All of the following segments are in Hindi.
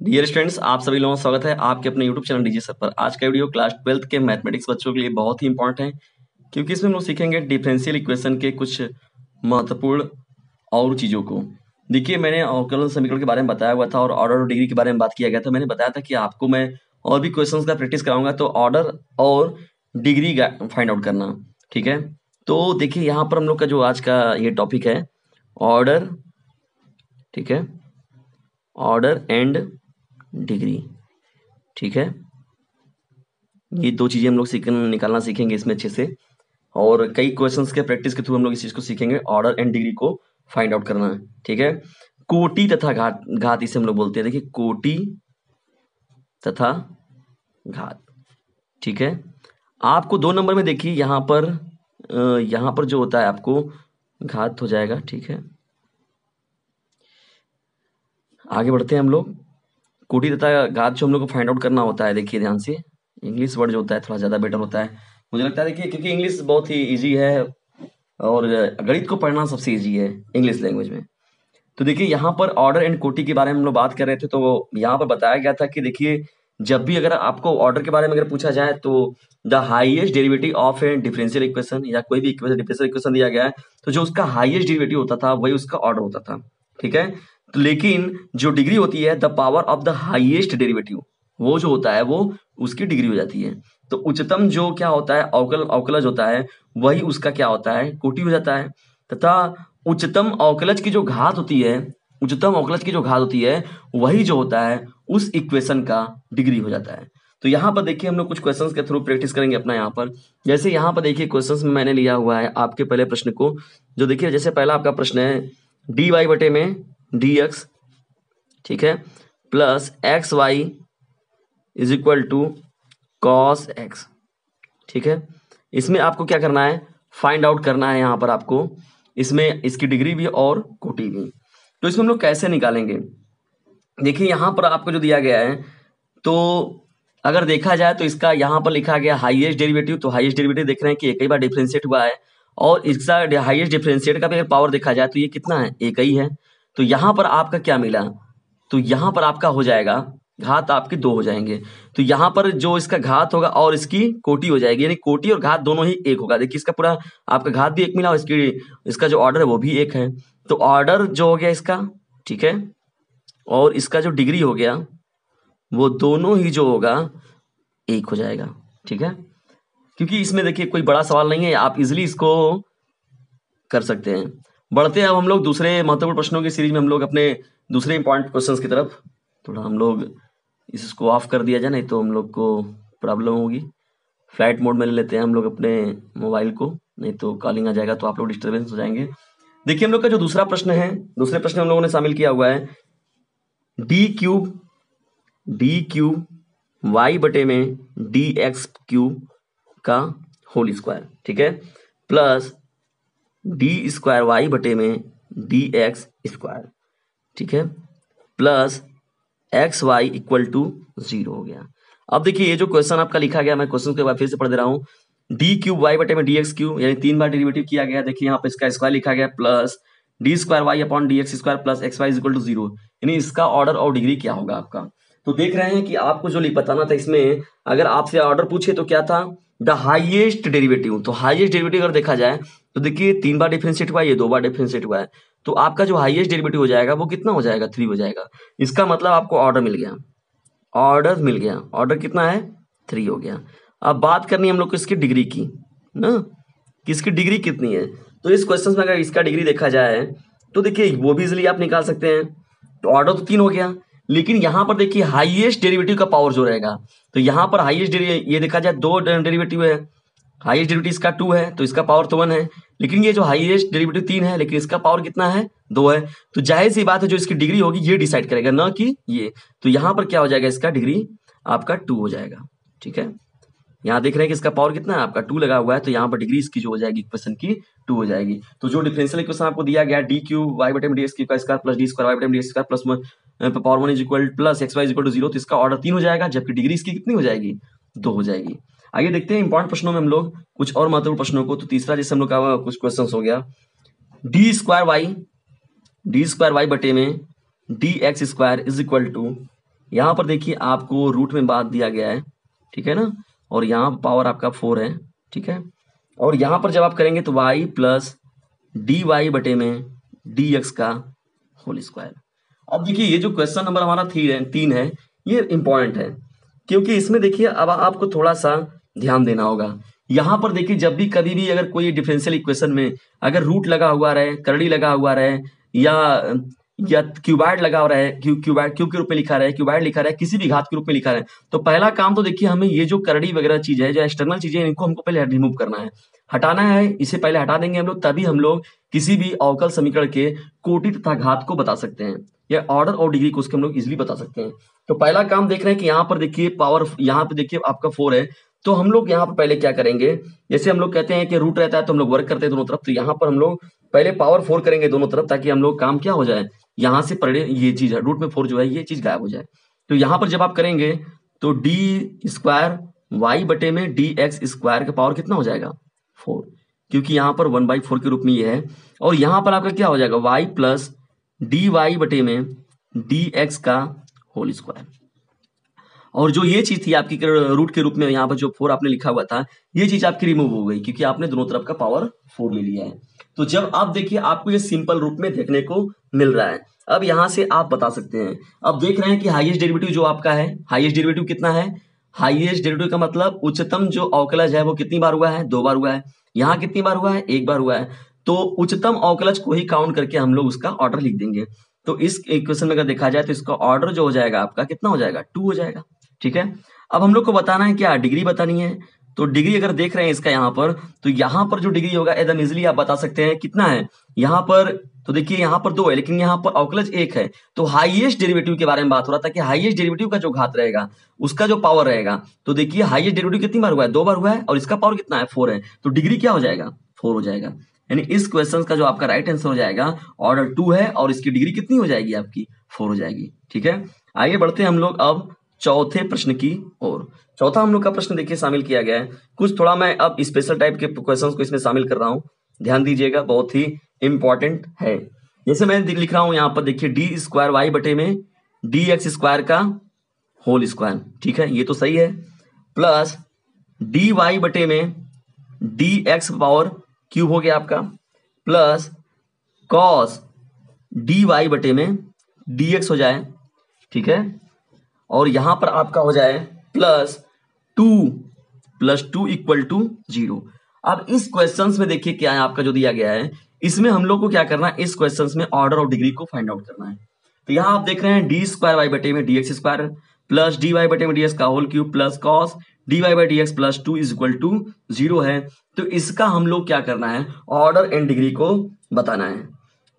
डियर स्टूडेंट्स आप सभी लोगों का स्वागत है। आपके अपने यूट्यूब चैनल डीजी सर पर। आज का वीडियो क्लास ट्वेल्थ के मैथमेटिक्स बच्चों के लिए बहुत ही इंपॉर्टेंट है, क्योंकि इसमें हम लोग सीखेंगे डिफरेंशियल इक्वेशन के कुछ महत्वपूर्ण और चीज़ों को। देखिए, मैंने अवकलन समीकरण के बारे में बताया हुआ था और ऑर्डर और डिग्री के बारे में बात किया गया था। मैंने बताया था कि आपको मैं और भी क्वेश्चन का प्रैक्टिस कराऊँगा तो ऑर्डर और डिग्री फाइंड आउट करना, ठीक है? तो देखिए, यहाँ पर हम लोग का जो आज का ये टॉपिक है ऑर्डर ठीक है? Order and degree. ठीक है? ये दो चीज़ें हम लोग सीख निकालना सीखेंगे इसमें अच्छे से। और कई क्वेश्चंस के प्रैक्टिस के थ्रू हम लोग इस चीज़ को सीखेंगे ऑर्डर एंड डिग्री को फाइंड आउट करना। ठीक है? कोटि तथा घात घात इसे हम लोग बोलते हैं। देखिए, कोटि तथा घात। ठीक है? आपको दो नंबर में देखिए, यहाँ पर यहाँ पर जो होता है आपको, घात हो जाएगा। ठीक है? आगे बढ़ते हैं हम लोग। कोटि तथा घात जो हम लोग को फाइंड आउट करना होता है, देखिए ध्यान से। इंग्लिश वर्ड जो होता है, थोड़ा ज़्यादा बेटर होता है। मुझे लगता है, देखिए, क्योंकि इंग्लिश बहुत ही ईजी है और गणित को पढ़ना सबसे ईजी है इंग्लिश लैंग्वेज में। तो देखिए, यहाँ पर ऑर्डर एंड कोटि के बारे में हम लोग बात कर रहे थे तो यहाँ पर बताया गया था कि देखिए, जब भी अगर आपको ऑर्डर के बारे में अगर पूछा जाए तो the highest derivative of a differential equation या कोई भी डिफरेंशियल इक्वेशन दिया गया है तो जो उसका हाईएस्ट डेरिवेटिव होता था, वही उसका ऑर्डर होता था। ठीक है? तो लेकिन जो डिग्री होती है the power of the highest derivative वो जो होता है, वो उसकी डिग्री हो जाती है। तो उच्चतम जो क्या होता है, अवकल, अवकलज होता है, वही उसका क्या होता है, कोटि हो जाता है। तथा उच्चतम अवकलज की जो घात होती है, उच्चतम अवकलज की जो घात होती है, वही जो होता है, उस इक्वेशन का डिग्री हो जाता है। तो यहाँ पर देखिए, हम लोग कुछ क्वेश्चंस के थ्रू प्रैक्टिस करेंगे अपना यहाँ पर। जैसे यहाँ पर देखिए क्वेश्चंस में मैंने लिया हुआ है आपके पहले प्रश्न को। जो देखिए, जैसे पहला आपका प्रश्न है डी वाई बटे में डी एक्स ठीक है? Plus X Y is equal to cos X ठीक है? इसमें आपको क्या करना है? फाइंड आउट करना है यहाँ पर आपको। इसमें इसकी डिग्री भी और कोटी भी। तो इसमें हम लोग कैसे निकालेंगे? देखिए, यहाँ पर आपको जो दिया गया है तो अगर देखा जाए तो इसका यहाँ पर लिखा गया हाईएस्ट डेरिवेटिव तो हाईएस्ट डेरिवेटिव देख रहे हैं कि एक ही बार डिफ्रेंशिएट हुआ है। और इसका हाईएस्ट डिफ्रेंशिएट का भी पावर देखा जाए तो ये कितना है? एक ही है। तो यहाँ पर आपका क्या मिला? तो यहाँ पर आपका हो जाएगा, घात आपके दो हो जाएँगे। तो यहाँ पर जो इसका घात होगा और इसकी कोटी हो जाएगी, यानी कोटी और घात दोनों ही एक होगा। देखिए, इसका पूरा आपका घात भी एक मिला और इसकी, इसका जो ऑर्डर है वो भी एक है। तो ऑर्डर जो हो गया इसका, ठीक है? और इसका जो डिग्री हो गया, वो दोनों ही जो होगा, एक हो जाएगा, ठीक है? क्योंकि इसमें देखिए कोई बड़ा सवाल नहीं है, आप इजिली इसको कर सकते हैं। बढ़ते हैं अब हम लोग दूसरे महत्वपूर्ण प्रश्नों की सीरीज़ में हम लोग अपने दूसरे इंपॉर्टेंट क्वेश्चन की तरफ़। थोड़ा हम लोग इसको ऑफ़ कर दिया जाए, नहीं तो हम लोग को प्रॉब्लम होगी। फ़्लाइट मोड में ले लेते हैं हम लोग अपने मोबाइल को, नहीं तो कॉलिंग आ जाएगा तो आप लोग डिस्टर्बेंस हो जाएँगे। देखिए हम लोग का जो दूसरा प्रश्न है, दूसरे प्रश्न हम लोगों ने शामिल किया हुआ है। D cube D cube Y बटे में डी एक्स क्यूब का होल स्क्वायर ठीक है? प्लस डी स्क्वायर वाई बटे में डी एक्स स्क्वायर ठीक है? Plus X Y equal to zero हो गया। अब देखिए, ये जो क्वेश्चन आपका लिखा गया, मैं क्वेश्चन के बाद फिर से पढ़ दे रहा हूँ। डी क्यूब वाई बटे में डी एक्स क्यूब यानी तीन बार डेरिवेटिव किया गया। देखिए, यहाँ पे इसका स्क्वायर लिखा गया plus D square Y upon D X square plus X Y equal to zero यानी इसका ऑर्डर और डिग्री क्या होगा आपका? तो देख रहे हैं कि आपको जो बताना था इसमें अगर आपसे ऑर्डर पूछे तो क्या था? द हाइएस्ट डेरिवेटिव तो हाइएस्ट डेरिवेटिव अगर देखा जाए तो देखिए, तीन बार डिफ्रेंशिएट हुआ है ये दो बार डिफ्रेंशिएट हुआ है। तो आपका जो हाईएस्ट डेरिवेटिव हो जाएगा, वो कितना हो जाएगा? थ्री हो जाएगा। इसका मतलब आपको ऑर्डर मिल गया। ऑर्डर मिल गया। ऑर्डर कितना है? थ्री हो गया। अब बात करनी हम लोग को इसकी डिग्री की, ना? कि इसकी डिग्री कितनी है? तो इस क्वेश्चन में अगर इसका डिग्री देखा जाए तो देखिए, वो भी इजिली आप निकाल सकते हैं। तो ऑर्डर तो तीन हो गया। लेकिन यहाँ पर देखिए हाईएस्ट डेरिवेटिव का पावर जो रहेगा तो यहाँ पर हाईएस्ट ये देखा जाए, दो डेरिवेटिव है। हाईएस्ट डेरिवेटिव इसका टू है तो इसका पावर तो वन है। लेकिन ये जो हाईएस्ट डेरिवेटिव तीन है, लेकिन इसका पावर कितना है? दो है। तो ज़ाहिर सी बात है, जो इसकी डिग्री होगी, ये डिसाइड करेगा, ना कि ये। तो यहाँ पर क्या हो जाएगा, इसका डिग्री आपका टू हो जाएगा। ठीक है? यहाँ देख रहे हैं कि इसका पावर कितना है, आपका टू लगा हुआ है तो यहाँ पर डिग्री इसकी जो हो जाएगी इक्वेशन की टू हो जाएगी। तो जो डिफरेंशियल इक्वेशन आपको दिया गया डी क्यू वाई बटे डी एक्स का square plus D square Y बटे D square plus power one is equal plus X Y is equal to zero तो इसका ऑर्डर तीन हो जाएगा, जबकि डिग्री इसकी कितनी हो जाएगी? दो हो जाएगी। आइए देखते हैं इंपॉर्टेंट प्रश्नों में हम लोग कुछ और महत्वपूर्ण प्रश्नों को। तो तीसरा जैसे हम लोग का कुछ क्वेश्चन हो गया। D square Y D square Y बटे में D X square is equal to यहाँ पर देखिए आपको रूट में बात दिया गया है, ठीक है ना? और यहाँ पावर आपका फोर है, ठीक है? और यहाँ पर जब आप करेंगे तो वाई प्लस डी वाई बटे में डी एक्स का होल स्क्वायर अब देखिए ये जो क्वेश्चन नंबर हमारा थी है, तीन है, ये इंपॉर्टेंट है, क्योंकि इसमें देखिए अब आपको थोड़ा सा ध्यान देना होगा। यहाँ पर देखिए, जब भी कभी भी अगर कोई डिफरेंशियल इक्वेशन में अगर रूट लगा हुआ रहे, करड़ी लगा हुआ रहे, या या क्यूबाइड लगा हुआ है क्यू क्यूबाइड क्यू के रूप में लिखा रहा है क्यूबाइड लिखा रहा है किसी भी घात के रूप में लिखा रहा है तो पहला काम तो देखिए हमें ये जो करड़ी वगैरह चीज़ है, जो एक्सटर्नल चीज़ें इनको हमको पहले रिमूव करना है। हटाना है, इसे पहले हटा देंगे हम लोग, तभी हम लोग किसी भी अवकल समीकरण के कोटि तथा घात को बता सकते हैं, या ऑर्डर और डिग्री को उसके हम लोग इजिली बता सकते हैं। तो पहला काम देख रहे हैं कि यहाँ पर देखिए पावर यहाँ पे देखिए आपका फोर है तो हम लोग यहाँ पर पहले क्या करेंगे? जैसे हम लोग कहते हैं कि रूट रहता है तो हम लोग वर्क करते हैं दोनों तरफ़ तो यहाँ पर हम लोग पहले पावर फोर करेंगे दोनों तरफ़ ताकि हम लोग काम क्या हो जाए? यहाँ से पड़े ये चीज़ है रूट में फोर जो है ये चीज़ गायब हो जाए। तो यहाँ पर जब आप करेंगे तो डी स्क्वायर वाई बटे में डी एक्स स्क्वायर का पावर कितना हो जाएगा? फोर क्योंकि यहाँ पर वन बाई फोर के रूप में ये है। और यहाँ पर आपका क्या हो जाएगा? वाई प्लस डी वाई बटे में डी एक्स का होल स्क्वायर और जो ये चीज़ थी आपकी रूट के रूप में यहाँ पर जो फोर आपने लिखा हुआ था, ये चीज़ आपकी रिमूव हो गई क्योंकि आपने दोनों तरफ़ का पावर फोर ले लिया है। तो जब आप देखिए, आपको ये सिंपल रूप में देखने को मिल रहा है। अब यहाँ से आप बता सकते हैं। अब देख रहे हैं कि हाईएस्ट डेरिवेटिव जो आपका है हाईएस्ट डेरिवेटिव कितना है? हाईएस्ट डेरिवेटिव का मतलब उच्चतम जो अवकलज है वो कितनी बार हुआ है? दो बार हुआ है। यहाँ कितनी बार हुआ है? एक बार हुआ है। तो उच्चतम अवकलज को ही काउंट करके हम लोग उसका ऑर्डर लिख देंगे। तो इस इक्वेशन में अगर देखा जाए तो इसका ऑर्डर जो हो जाएगा आपका कितना हो जाएगा? टू हो जाएगा। ठीक है? अब हम लोग को बताना है क्या डिग्री बतानी है। तो डिग्री अगर देख रहे हैं इसका यहाँ पर तो यहाँ पर जो डिग्री होगा एकदम इजिली आप बता सकते हैं कितना है। यहाँ पर तो देखिए यहाँ पर दो है, लेकिन यहाँ पर अवकलज एक है। तो हाईएस्ट डेरिवेटिव के बारे में बात हो रहा था कि हाईएस्ट डेरिवेटिव का जो घात रहेगा, उसका जो पावर रहेगा तो देखिए हाईएस्ट डेरिवेटिव कितनी बार हुआ है? दो बार हुआ है और इसका पावर कितना है? फोर है। तो डिग्री क्या हो जाएगा? फोर हो जाएगा। यानी इस क्वेश्चन का जो आपका राइट आंसर हो जाएगा ऑर्डर टू है और इसकी डिग्री कितनी हो जाएगी आपकी? फोर हो जाएगी। ठीक है? आगे बढ़ते हैं हम लोग अब। चौथे प्रश्न की ओर। चौथा हम लोग का प्रश्न देखिए, शामिल किया गया है। कुछ थोड़ा मैं अब स्पेशल टाइप के क्वेश्चंस को इसमें शामिल कर रहा हूँ। ध्यान दीजिएगा, बहुत ही इंपॉर्टेंट है। जैसे मैं लिख रहा हूँ, यहाँ पर देखिए डी स्क्वायर वाई बटे में डी एक्स स्क्वायर का होल स्क्वायर ठीक है, ये तो सही है। प्लस डी वाई बटे में डी एक्स पावर क्यूब हो गया आपका। प्लस कॉस डी वाई बटे में डी एक्स हो जाए। ठीक है और यहाँ पर आपका हो जाए plus two plus two equal to zero अब इस क्वेश्चन में देखिए क्या है, आपका जो दिया गया है, इसमें हम लोग को क्या करना है, इस क्वेश्चन में ऑर्डर ऑफ़ डिग्री को फाइंड आउट करना है। तो यहाँ आप देख रहे हैं डी स्क्वायर वाई बटे में D X square plus D Y बटे में डी एक्स का whole cube plus cos D Y by D X plus two is equal to zero है। तो इसका हम लोग क्या करना है ऑर्डर एंड डिग्री को बताना है।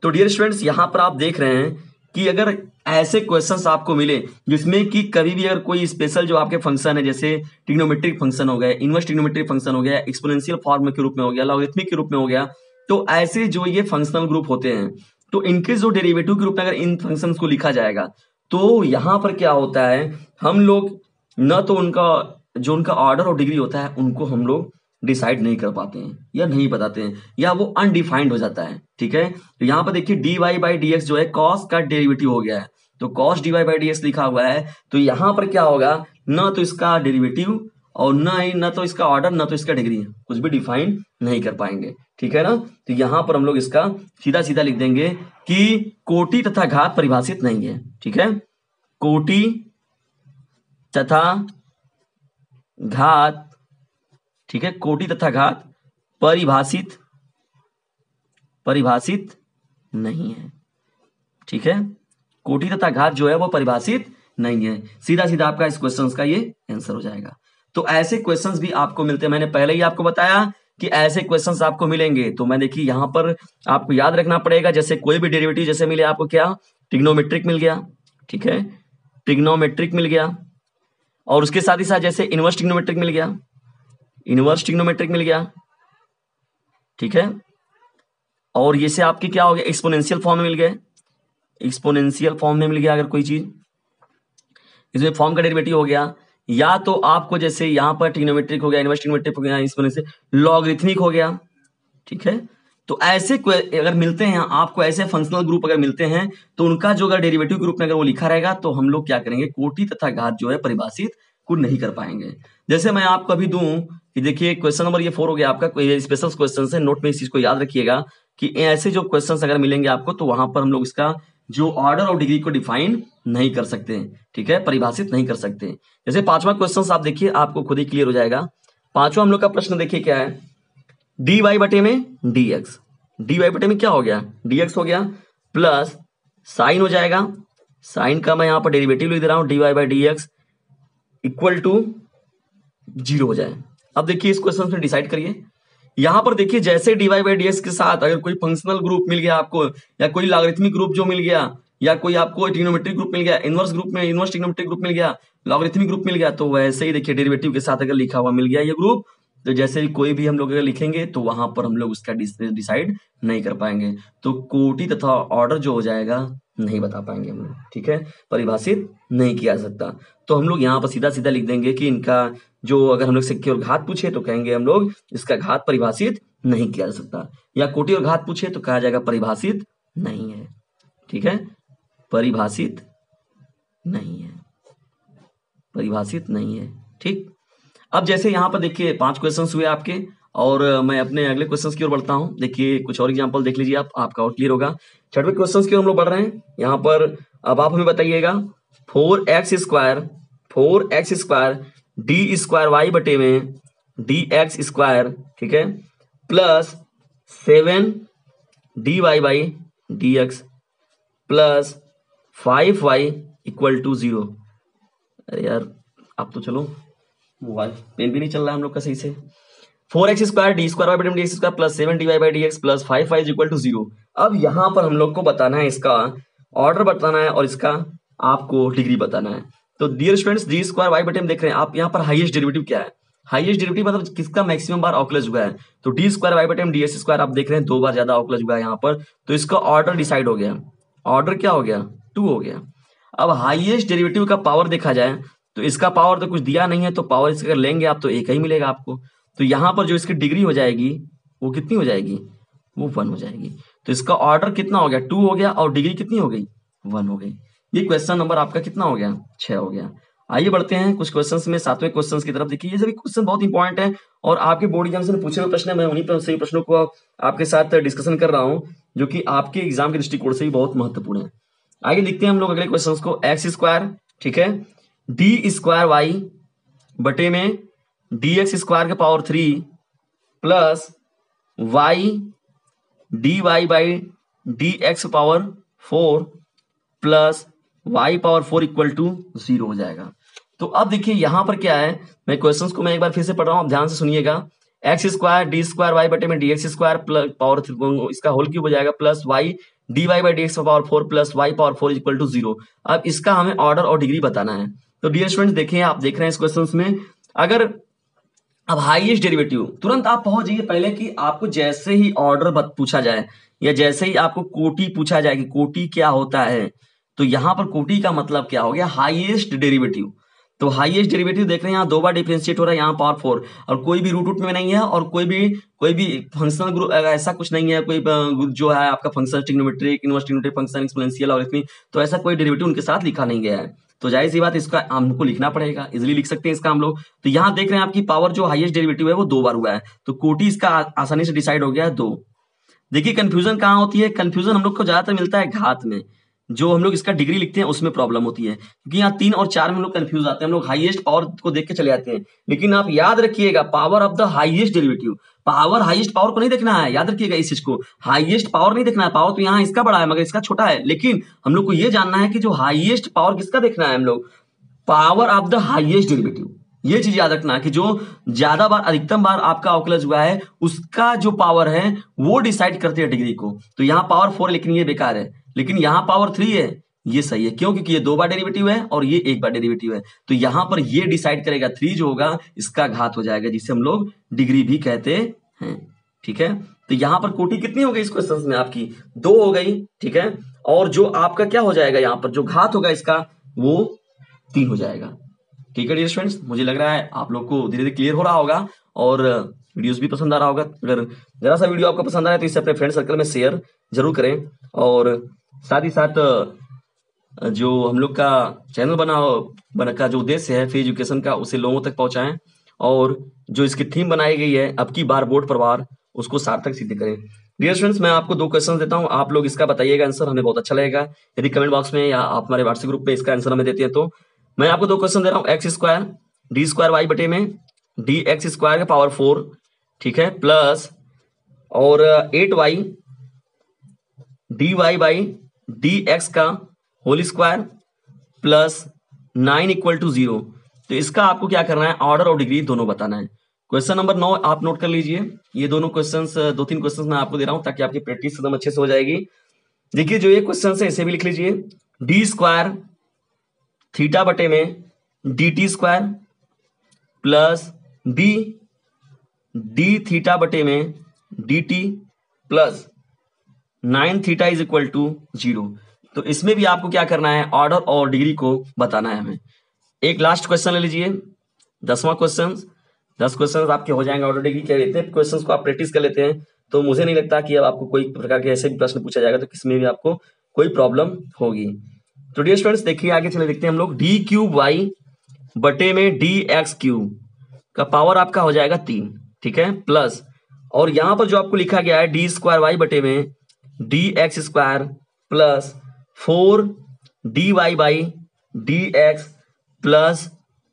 तो डियर स्टूडेंट्स यहाँ पर आप देख रहे हैं कि अगर ऐसे क्वेश्चंस आपको मिले, जिसमें कि कभी भी अगर कोई स्पेशल जो आपके फ़ंक्शन है, जैसे टिग्नोमेट्रिक फ़ंक्शन हो गया इनवर्स टिग्नोमेट्रिक फ़ंक्शन हो गया एक्सपोनेंशियल फॉर्म के रूप में हो गया लॉगरिथमिक के रूप में हो गया तो ऐसे जो ये फंक्शनल ग्रुप होते हैं तो इनके जो डेरिवेटिव के रूप में अगर इन फ़ंक्शन को लिखा जाएगा तो यहाँ पर क्या होता है, हम लोग न तो उनका, जो उनका ऑर्डर और डिग्री होता है, उनको हम लोग डिसाइड नहीं कर पाते हैं या नहीं बताते हैं, या वो अनडिफाइंड हो जाता है, ठीक है? तो यहाँ पर देखिए D Y by D X जो है कॉस का डेरिवेटिव हो गया है। तो cos D Y by D X लिखा हुआ है तो यहाँ पर क्या होगा? न तो इसका डेरिवेटिव और न ही, न तो इसका ऑर्डर न तो इसका डिग्री कुछ भी डिफाइन नहीं कर पाएँगे, ठीक है ना? तो यहाँ पर हम लोग इसका सीधा सीधा लिख देंगे कि कोटि तथा घात परिभाषित नहीं है, ठीक है? कोटि तथा घात ठीक है? कोटि तथा घात परिभाषित परिभाषित नहीं है। ठीक है? कोटि तथा घात जो है वो परिभाषित नहीं है। सीधा सीधा आपका इस क्वेश्चन का ये आंसर हो जाएगा। तो ऐसे क्वेश्चंस भी आपको मिलते हैं। मैंने पहले ही आपको बताया कि ऐसे क्वेश्चंस आपको मिलेंगे। तो मैं देखिए, यहाँ पर आपको याद रखना पड़ेगा। जैसे कोई भी डेरिवेटिव जैसे मिले आपको क्या? टिग्नोमेट्रिक मिल गया। ठीक है? टिग्नोमेट्रिक मिल गया। और उसके साथ ही साथ जैसे इनवर्स टिग्नोमेट्रिक मिल गया। इनवर्स टिग्नोमेट्रिक मिल गया। ठीक है? और ये से आपके क्या हो गया एक्सपोनेंशियल फॉर्म में मिल गए। एक्सपोनेंशियल फॉर्म में मिल गया अगर कोई चीज़। इसमें फॉर्म का डेरिवेटिव हो गया। या तो आपको जैसे यहाँ पर टिग्नोमेट्रिक हो गया इनवर्स टिग्नोमेट्रिक हो गया एक्सपोनेंशियल लॉगरिथमिक हो गया। ठीक है? तो ऐसे अगर मिलते हैं, आपको ऐसे फंक्शनल ग्रुप अगर मिलते हैं तो उनका जो अगर डेरिवेटिव ग्रुप में अगर वो लिखा रहेगा तो हम लोग क्या करेंगे? कोटि तथा घात जो है परिभाषित को नहीं कर पाएँगे। जैसे मैं आपको अभी दूँ कि देखिए क्वेश्चन नंबर ये फोर हो गया आपका। स्पेशल क्वेश्चन है नोट में इस चीज़ को याद रखिएगा कि ऐसे जो क्वेश्चन अगर मिलेंगे आपको तो वहाँ पर हम लोग इसका जो ऑर्डर और डिग्री को डिफाइन नहीं कर सकते ठीक है? परिभाषित नहीं कर सकते जैसे पांचवा क्वेश्चन आप देखिए, आपको खुद ही क्लियर हो जाएगा। पांचवा हम लोग का प्रश्न देखिए क्या है? डी वाई बटे में डी एक्स डी वाई बटे में क्या हो गया? डी एक्स हो गया प्लस साइन हो जाएगा। साइन का मैं यहाँ पर डेरिवेटिव लिख दे रहा हूँ। D Y by D X equal to zero हो जाए। अब देखिए इस क्वेश्चन में डिसाइड करिए यहाँ पर देखिए, जैसे डीवाई बाई डी के साथ अगर कोई फंक्शनल ग्रुप मिल गया आपको, या कोई लॉगरिथमिक ग्रुप जो मिल गया, या कोई आपको ट्रिग्नोमेट्रिक ग्रुप मिल गया इनवर्स ग्रुप में इनवर्स ट्रिग्नोमेट्रिक ग्रुप मिल गया लॉगरिथमिक ग्रुप मिल गया तो वैसे ही देखिए डेरिवेटिव के साथ अगर लिखा हुआ मिल गया ये ग्रुप तो जैसे ही कोई भी हम लोग अगर लिखेंगे तो वहाँ पर हम लोग उसका डिसाइड नहीं कर पाएँगे। तो कोटि तथा ऑर्डर जो हो जाएगा नहीं बता पाएँगे हम लोग, ठीक है? परिभाषित नहीं किया जा सकता। तो हम लोग यहाँ पर सीधा सीधा लिख देंगे कि इनका जो अगर हम लोग सिक्के और घात पूछे तो कहेंगे हम लोग, इसका घात परिभाषित नहीं किया जा सकता। या कोटि और घात पूछे तो कहा जाएगा परिभाषित नहीं है, ठीक है? परिभाषित नहीं है। परिभाषित नहीं है, ठीक? अब जैसे यहाँ पर देखिए, पाँच क्वेश्चन हुए आपके। और मैं अपने अगले क्वेश्चंस की ओर बढ़ता हूँ। देखिए, कुछ और एग्जांपल देख लीजिए आप, आपका और क्लियर होगा। छठवें क्वेश्चंस की ओर हम लोग बढ़ रहे हैं। यहाँ पर अब आप हमें बताइएगा। Four X square four X square D square Y बटे में डी एक्स स्क्वायर ठीक है? Plus seven D Y by D X plus five Y equal to zero अरे यार, अब तो चलो मोबाइल पेन भी नहीं चल रहा है हम लोग का सही से। Four X square, D square by D square plus seven D Y by D X plus five five equal to zero. अब यहाँ पर हम लोग को बताना है इसका ऑर्डर बताना है और इसका आपको डिग्री बताना है। तो dear students D square Y बटे देख रहे हैं, आप यहाँ पर हाईएस्ट डेरिवेटिव क्या है? हाईएस्ट डेरिवेटिव मतलब किसका मैक्सिमम बार ऑकलेज हुआ है? तो डी स्क्वायर वाई बटे डी एस स्क्वायर आप देख रहे हैं, दो बार ज़्यादा ऑकलेज हुआ है यहाँ पर। तो इसका ऑर्डर डिसाइड हो गया। ऑर्डर क्या हो गया? टू हो गया। अब हाईएस्ट डेरिवेटिव का पावर देखा जाए तो इसका पावर तो कुछ दिया नहीं है तो पावर इसका लेंगे आप तो एक ही मिलेगा आपको। तो यहाँ पर जो इसकी डिग्री हो जाएगी, वो कितनी हो जाएगी? वो वन हो जाएगी। तो इसका ऑर्डर कितना हो गया? टू हो गया और डिग्री कितनी हो गई? वन हो गई। ये क्वेश्चन नंबर आपका कितना हो गया? छह हो गया। आइए बढ़ते हैं कुछ क्वेश्चंस में। सातवें क्वेश्चंस की तरफ़ देखिए। ये सभी क्वेश्चन बहुत इंपॉर्टेंट है और आपके बोर्ड एग्ज़ाम से पूछे हुए प्रश्न मैं उन्हीं पर सही प्रश्नों को आपके साथ डिस्कशन कर रहा हूँ, जो कि आपके एग्ज़ाम के दृष्टिकोण से भी बहुत महत्वपूर्ण है। आगे लिखते हैं हम लोग अगले क्वेश्चन को। एक्स स्क्वायर ठीक है? डी स्क्वायर वाई बटे में डी एक्स स्क्वायर के power three plus Y D Y by D X power four plus Y power four equal to zero हो जाएगा। तो अब देखिए यहाँ पर क्या है, मैं क्वेश्चंस को मैं एक बार फिर से पढ़ रहा हूँ, आप ध्यान से सुनिएगा। X square D square Y बटे में D X square plus power इसका होल क्यूब हो जाएगा plus Y D Y by D X power four plus Y power four equal to zero अब इसका हमें ऑर्डर और डिग्री बताना है। तो डियर स्टूडेंट देखिए, आप देख रहे हैं इस क्वेश्चन में, अगर अब हाईएस्ट डेरिवेटिव तुरंत आप पहुँच जाइए पहले कि आपको जैसे ही ऑर्डर पूछा जाए, या जैसे ही आपको कोटी पूछा जाए कि कोटी क्या होता है तो यहाँ पर कोटी का मतलब क्या हो गया? हाईएस्ट डेरिवेटिव तो हाईएस्ट डेरिवेटिव देख रहे हैं, यहाँ दो बार डिफ्रेंशिएट हो रहा है, यहाँ पावर फोर और कोई भी रूट रूट में नहीं है, और कोई भी कोई भी फंक्शनल ग्रुप ऐसा कुछ नहीं है, कोई जो है आपका function trigonometric inverse trigonometric function exponential और तो ऐसा कोई डेरिवेटिव उनके साथ लिखा नहीं गया है। तो ज़ाहिर सी बात इसका हमको लिखना पड़ेगा इजिली लिख सकते हैं इसका हम लोग। तो यहाँ देख रहे हैं आपकी पावर जो हाईएस्ट डेरिवेटिव है, वो दो बार हुआ है। तो कोटी इसका आसानी से डिसाइड हो गया है दो। देखिए कंफ्यूजन कहाँ होती है? कंफ्यूजन हम लोग को ज़्यादातर मिलता है घात में। जो हम लोग इसका डिग्री लिखते हैं, उसमें प्रॉब्लम होती है। क्योंकि यहाँ तीन और चार में लोग कंफ्यूज आते हैं। हम लोग हाईएस्ट पावर को देख के चले जाते हैं। लेकिन आप याद रखिएगा power of the highest derivative power highest power को नहीं देखना है। याद रखिएगा इस चीज़ को। हाईएस्ट पावर नहीं देखना है। पावर तो यहाँ इसका बड़ा है, मगर इसका छोटा है। लेकिन हम लोग को ये जानना है कि जो हाईएस्ट पावर किसका देखना है हम लोग? Power of the highest derivative ये चीज़ याद रखना कि जो ज़्यादा बार, अधिकतम बार आपका अवकलज हुआ है, उसका जो पावर है, वो डिसाइड करते हैं डिग्री को। तो यहाँ पावर फोर लेकिन ये बेकार है। लेकिन यहाँ पावर थ्री है, ये सही है। क्यों? क्योंकि ये दो बार डेरिवेटिव है और ये एक बार डेरिवेटिव है। तो यहाँ पर ये डिसाइड करेगा थ्री जो होगा, इसका घात हो जाएगा, जिसे हम लोग डिग्री भी कहते हैं। ठीक है? तो यहाँ पर कोटि कितनी हो गई इस क्वेश्चन में आपकी? दो हो गई। ठीक है? और जो आपका क्या हो जाएगा यहाँ पर? जो घात होगा इसका, वो तीन हो जाएगा। ठीक है डियर स्टूडेंट्स मुझे लग रहा है आप लोग को धीरे धीरे क्लियर हो रहा होगा और वीडियोस भी पसंद आ रहा होगा। अगर जरा सा वीडियो आपको पसंद आए तो इसे अपने फ्रेंड सर्कल में शेयर ज़रूर करें और साथ ही साथ जो हम लोग का चैनल बना बना का जो उद्देश्य है फ्री एजुकेशन का, उसे लोगों तक पहुंचाएँ और जो इसकी थीम बनाई गई है, अब की बार बोर्ड पर बार उसको सार्थक सिद्ध करें। डियर स्टूडेंट्स मैं आपको दो क्वेश्चन देता हूँ। आप लोग इसका बताइएगा आंसर हमें बहुत अच्छा लगेगा। यदि कमेंट बॉक्स में या आप हमारे व्हाट्सएप ग्रुप में इसका आंसर हमें देते हैं तो। मैं आपको दो क्वेश्चन दे रहा हूँ। X square D square Y बटे में डी एक्स स्क्वायर का पावर फोर ठीक है? प्लस और eight Y D Y by D X का whole square plus nine equal to zero तो इसका आपको क्या करना है? ऑर्डर और डिग्री दोनों बताना है। क्वेश्चन नंबर नौ, आप नोट कर लीजिए। ये दोनों क्वेश्चंस दो तीन क्वेश्चंस मैं आपको दे रहा हूँ ताकि आपकी प्रैक्टिस एकदम अच्छे से हो जाएगी। देखिए, जो ये क्वेश्चन है, इसे भी लिख लीजिए। डी स्क्वायर थीटा बटे में D T square plus D D theta बटे में D T plus nine theta is equal to zero. तो इसमें भी आपको क्या करना है? ऑर्डर और डिग्री को बताना है हमें। एक लास्ट क्वेश्चन ले लीजिए। दसवां क्वेश्चन दस क्वेश्चन आपके हो जाएँगे। ऑर्डर, डिग्री के इतने क्वेश्चन को आप प्रैक्टिस कर लेते हैं। तो मुझे नहीं लगता कि अब आपको कोई प्रकार के ऐसे भी प्रश्न पूछा जाएगा तो किसमें भी आपको कोई प्रॉब्लम होगी। तो डियर स्टूडेंट्स देखिए, आगे चले देखते हैं हम लोग। डी क्यूब वाई बटे में डी एक्स क्यूब का पावर आपका हो जाएगा तीन। ठीक है? प्लस और यहाँ पर जो आपको लिखा गया है डी स्क्वायर वाई बटे में D X square plus four D Y by D X plus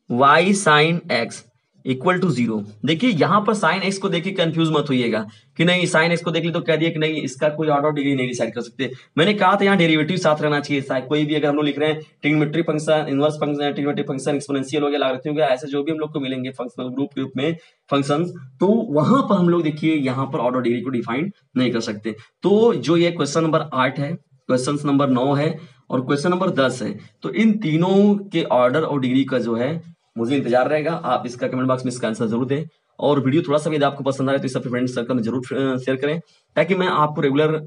Y sine X equal to zero देखिए, यहाँ पर साइन एक्स को देखिए कंफ्यूज मत होइएगा। कि नहीं साइन एक्स को देख ली तो कह दिया कि नहीं, इसका कोई ऑर्डर डिग्री नहीं डिसाइड कर सकते। मैंने कहा था यहाँ डेरिवेटिव साथ रहना चाहिए। कोई भी अगर हम लोग लिख रहे हैं trigonometry function inverse function trigonometry function exponential हो गया लागत हो गया ऐसे जो भी हम लोग को मिलेंगे फंक्शनल ग्रुप के रूप में फ़ंक्शन तो वहाँ पर हम लोग देखिए, यहाँ पर ऑर्डर डिग्री को डिफाइन नहीं कर सकते। तो जो ये क्वेश्चन नंबर आठ है क्वेश्चन नंबर नौ है और क्वेश्चन नंबर दस है तो इन तीनों के ऑर्डर और डिग्री का जो है मुझे इंतज़ार रहेगा। आप इसका कमेंट बॉक्स में इसका आंसर ज़रूर दें। और वीडियो थोड़ा सा भी आपको पसंद आए तो इसे फ्रेंड सर्कल में ज़रूर शेयर करें, ताकि मैं आपको रेगुलर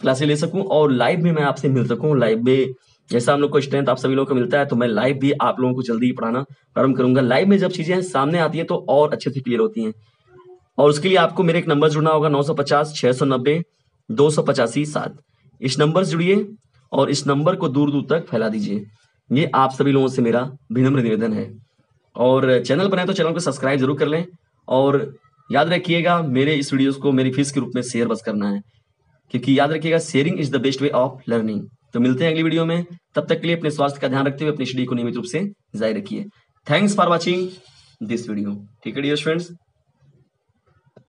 क्लासेस ले सकूँ और लाइव में मैं आपसे मिल सकूँ। लाइव में जैसा हम लोग को स्ट्रेंथ आप सभी लोगों को मिलता है तो मैं लाइव भी आप लोगों को जल्दी ही पढ़ाना प्रारंभ करूँगा। लाइव में जब चीज़ें सामने आती है तो और अच्छे से क्लियर होती हैं। और उसके लिए आपको मेरे एक नंबर जुड़ना होगा, नौ सौ पचास, छह सौ नब्बे, दो सौ पचासी, सात। इस नंबर से जुड़िए और इस नंबर को दूर दूर तक फैला दीजिए। ये आप सभी लोगों से मेरा विनम्र निवेदन है। और चैनल बनाए तो चैनल को सब्सक्राइब ज़रूर कर लें और याद रखिएगा, मेरे इस वीडियोस को मेरी फ़ीस के रूप में शेयर बस करना है। क्योंकि याद रखिएगा sharing is the best way of learning तो मिलते हैं अगली वीडियो में। तब तक के लिए अपने स्वास्थ्य का ध्यान रखते हुए, अपनी स्टडी को नियमित रूप से जारी रखिए। Thanks for watching this video ठीक है डियर फ्रेंड्स